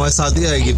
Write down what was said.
हमारे साथ ही आएगी